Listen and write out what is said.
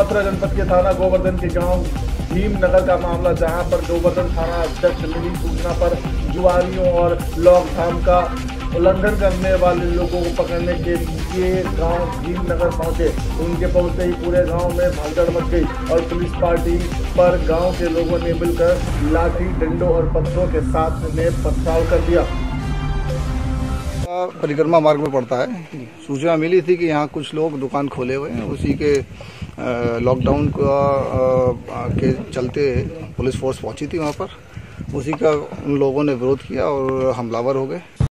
मथुरा जनपद के थाना गोवर्धन के गाँव भीमनगर का मामला, जहाँ पर गोवर्धन थाना अध्यक्ष मिली सूचना पर जुआरियों और लॉकडाउन का उल्लंघन करने वाले लोगों को पकड़ने के लिए गाँव भीमनगर पहुँचे। उनके पहुँचते ही पूरे गाँव में भगदड़ मच गई और पुलिस पार्टी पर गाँव के लोगों ने मिलकर लाठी, डंडों और पत्थरों के साथ में पथराव कर दिया। परिक्रमा मार्ग में पड़ता है। सूचना मिली थी कि यहाँ कुछ लोग दुकान खोले हुए हैं। उसी के लॉकडाउन का के चलते पुलिस फोर्स पहुँची थी वहाँ पर। उसी का उन लोगों ने विरोध किया और हमलावर हो गए।